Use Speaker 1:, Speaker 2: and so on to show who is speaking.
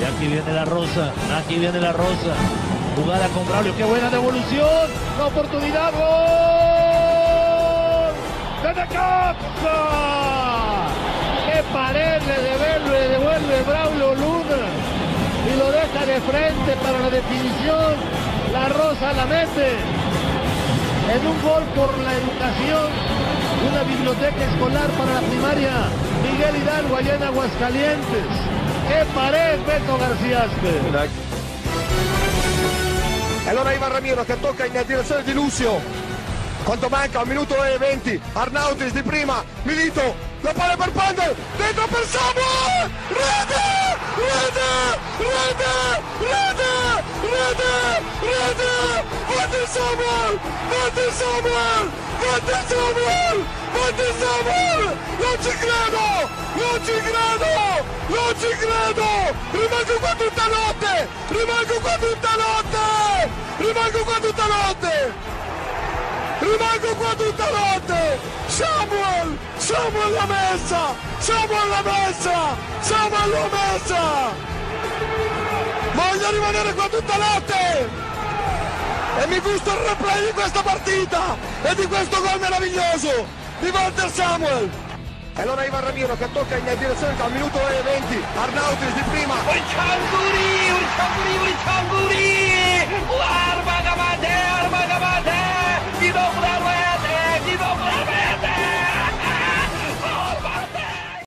Speaker 1: Aquí viene la rosa, aquí viene la rosa. Jugada con Braulio, qué buena devolución. La oportunidad, gol. ¡De Necaxa! ¡Qué pared le devuelve, devuelve Braulio Luna! Y lo deja de frente para la definición. La rosa la mete. En un gol por la educación. Una biblioteca escolar para la primaria. Miguel Hidalgo allá en Aguascalientes. ¡Qué pared, Beto García!
Speaker 2: Allora Ivan Ramiro che tocca in direzione di Lucio. Quanto manca? Un minuto e 20. Arnautis di prima. Milito. La palla per Pander. Dentro per Samuel. Rete! Rete! Rete! Rete! Rete! Rete! Batte Samuel! Batte Samuel! Batte Samuel! Batte Samuel! Non ci credo! Non ci credo! Non ci credo! Rimango qua tutta notte! Rimango qua tutta notte! Rimango qua tutta notte! Rimango qua tutta notte! Samuel! Samuel l'ha messa! Samuel l'ha messa! Samuel l'ha messa! Voglio rimanere qua tutta notte! E mi gusto il replay di questa partita e di questo gol meraviglioso di Walter Samuel! E allora Ivan Ramiro che tocca in direzione al minuto e 20, Arnautovic di prima.
Speaker 3: Un Cialduri, un Cialduri,